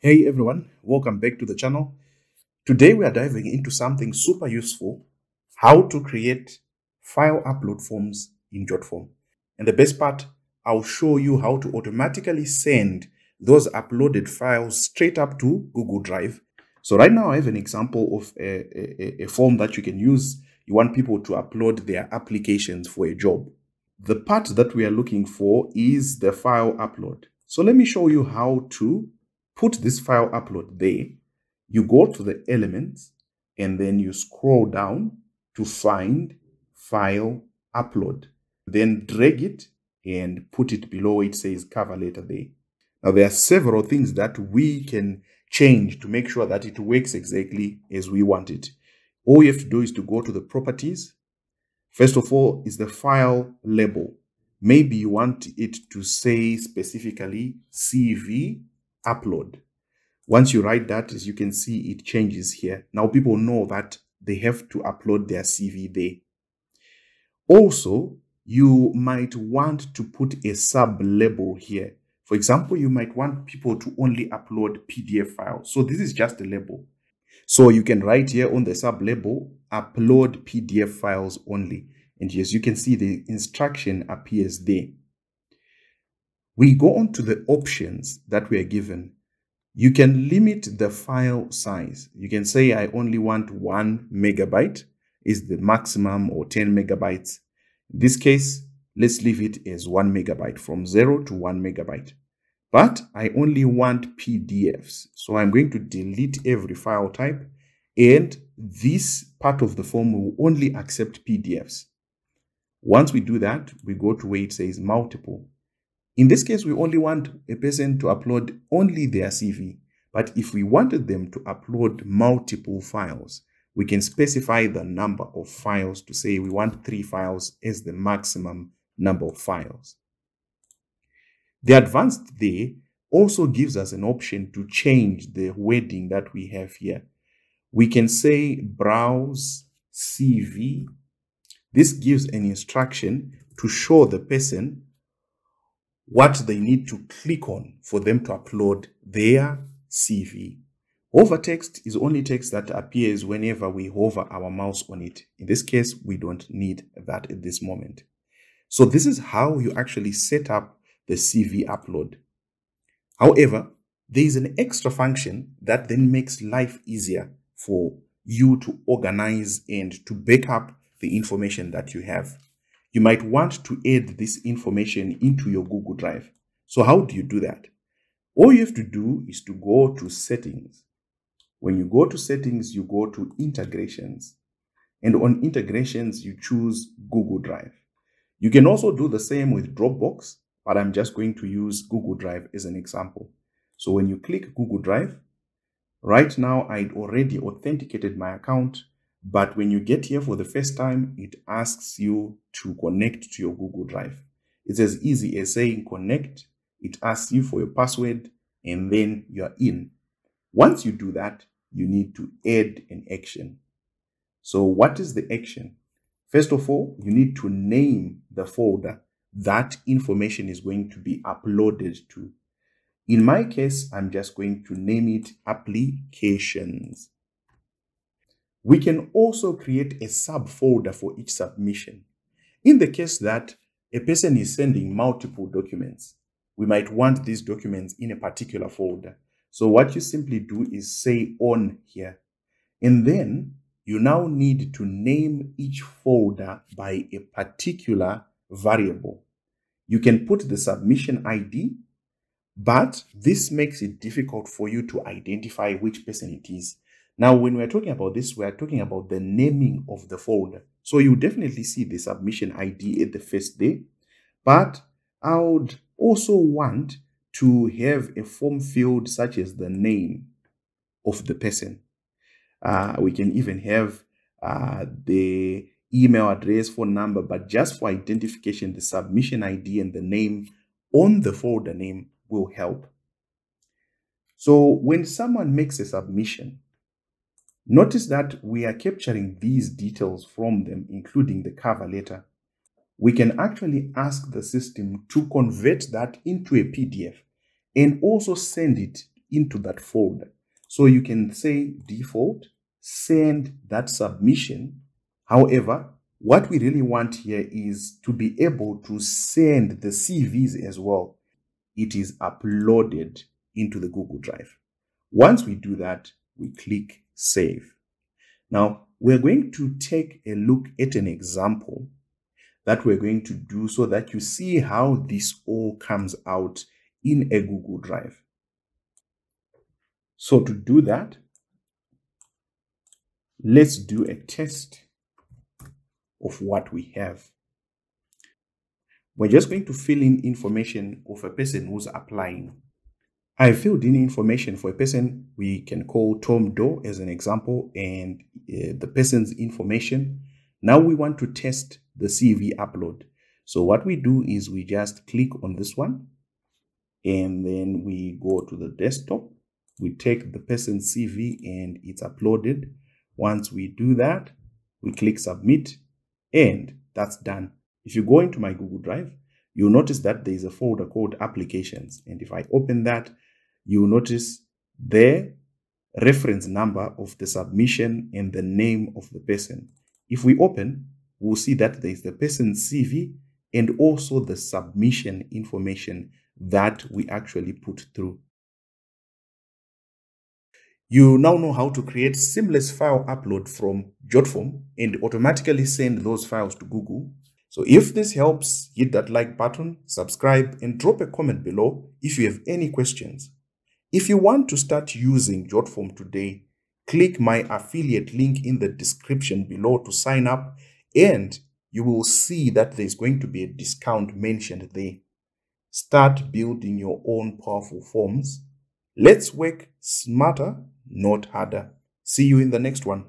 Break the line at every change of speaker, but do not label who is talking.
Hey everyone, welcome back to the channel. Today we are diving into something super useful, how to create file upload forms in JotForm. And the best part, I'll show you how to automatically send those uploaded files straight up to Google Drive. So right now I have an example of a, a, a form that you can use. You want people to upload their applications for a job. The part that we are looking for is the file upload. So let me show you how to put this file upload there. You go to the elements and then you scroll down to find file upload. Then drag it and put it below it says cover letter there. Now there are several things that we can change to make sure that it works exactly as we want it. All you have to do is to go to the properties. First of all is the file label. Maybe you want it to say specifically CV upload. Once you write that, as you can see, it changes here. Now people know that they have to upload their CV there. Also, you might want to put a sub label here. For example, you might want people to only upload PDF files. So this is just a label. So you can write here on the sub label, upload PDF files only. And as you can see, the instruction appears there. We go on to the options that we are given. You can limit the file size. You can say I only want one megabyte is the maximum or 10 megabytes. In this case, let's leave it as one megabyte from zero to one megabyte. But I only want PDFs. So I'm going to delete every file type and this part of the form will only accept PDFs. Once we do that, we go to where it says multiple. In this case, we only want a person to upload only their CV. But if we wanted them to upload multiple files, we can specify the number of files to say we want three files as the maximum number of files. The advanced there also gives us an option to change the wording that we have here. We can say browse CV. This gives an instruction to show the person what they need to click on for them to upload their CV. Hover text is only text that appears whenever we hover our mouse on it. In this case, we don't need that at this moment. So this is how you actually set up the CV upload. However, there is an extra function that then makes life easier for you to organize and to back up the information that you have you might want to add this information into your Google Drive. So how do you do that? All you have to do is to go to settings. When you go to settings, you go to integrations. And on integrations, you choose Google Drive. You can also do the same with Dropbox, but I'm just going to use Google Drive as an example. So when you click Google Drive, right now I'd already authenticated my account but when you get here for the first time, it asks you to connect to your Google Drive. It's as easy as saying connect. It asks you for your password and then you're in. Once you do that, you need to add an action. So what is the action? First of all, you need to name the folder that information is going to be uploaded to. In my case, I'm just going to name it applications. We can also create a subfolder for each submission. In the case that a person is sending multiple documents, we might want these documents in a particular folder. So what you simply do is say on here. And then you now need to name each folder by a particular variable. You can put the submission ID, but this makes it difficult for you to identify which person it is. Now, when we're talking about this, we're talking about the naming of the folder. So you definitely see the submission ID at the first day, but I would also want to have a form field such as the name of the person. Uh, we can even have uh, the email address, phone number, but just for identification, the submission ID and the name on the folder name will help. So when someone makes a submission, Notice that we are capturing these details from them, including the cover letter. We can actually ask the system to convert that into a PDF and also send it into that folder. So you can say default, send that submission. However, what we really want here is to be able to send the CVs as well. It is uploaded into the Google Drive. Once we do that, we click Save. Now, we're going to take a look at an example that we're going to do so that you see how this all comes out in a Google Drive. So to do that, let's do a test of what we have. We're just going to fill in information of a person who's applying. I filled in information for a person we can call Tom Doe as an example and uh, the person's information. Now we want to test the CV upload. So what we do is we just click on this one and then we go to the desktop. We take the person's CV and it's uploaded. Once we do that, we click submit and that's done. If you go into my Google Drive, you'll notice that there is a folder called applications. And if I open that, you'll notice the reference number of the submission and the name of the person. If we open, we'll see that there is the person's CV and also the submission information that we actually put through. You now know how to create seamless file upload from JotForm and automatically send those files to Google. So if this helps, hit that like button, subscribe, and drop a comment below if you have any questions. If you want to start using JotForm today, click my affiliate link in the description below to sign up and you will see that there's going to be a discount mentioned there. Start building your own powerful forms. Let's work smarter not harder. See you in the next one.